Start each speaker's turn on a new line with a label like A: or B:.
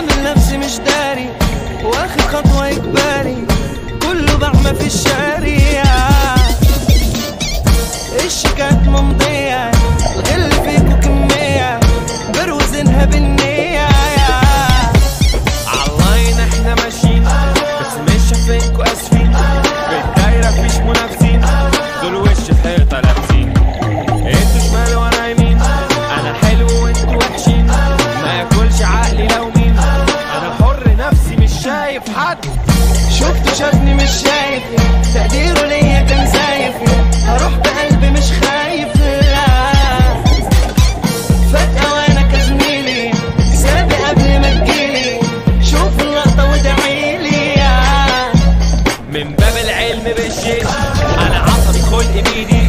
A: عامل نفسي مش داري واخد خطوة إجباري. كله بعمى في الشارع الشيكات ممضية اللي فيكو كمية بروزنها بالنية.
B: عالله إحنا ماشيين بس مش شايفينكو اسفين مش شايف حد؟
A: شفته شافني مش شايف. تقديره ليا كان زايف. هروح بقلبي مش خايف. لا. فجأة وأنا كزميلي. سابق قبل ما تجيلي. شوف اللقطة وادعيلي
B: من باب العلم بالجيش. أنا عصبي خلقي بيدي